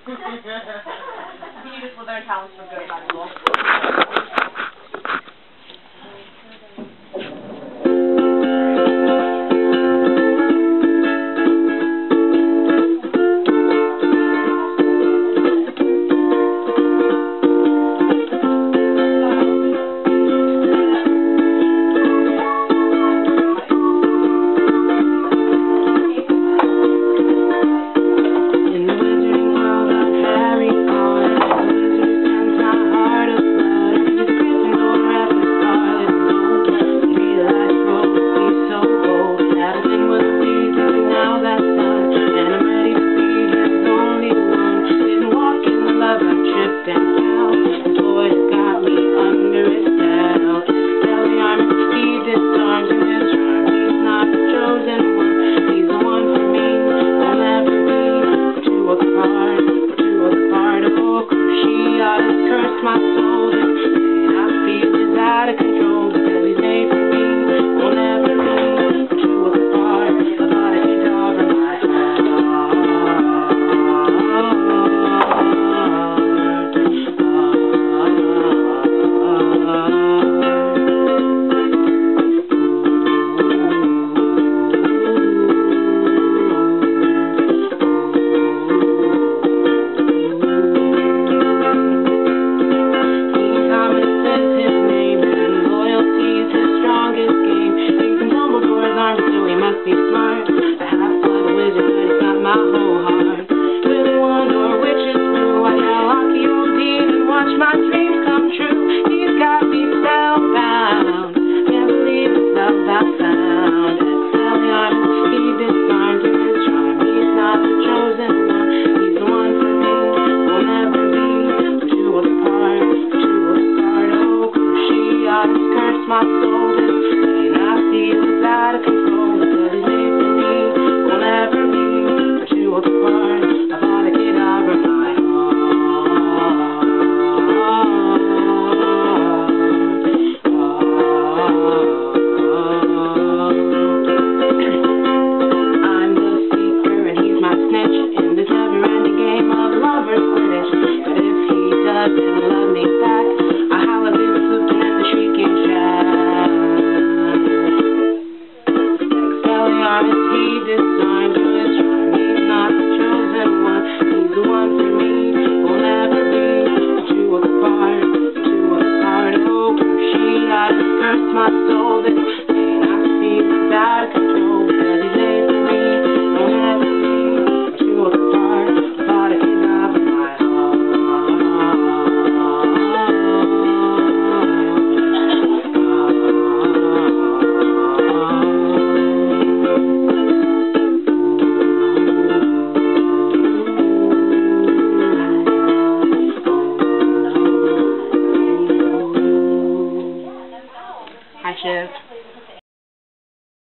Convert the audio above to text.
Beautiful, their talents for good, by the God is He this perspective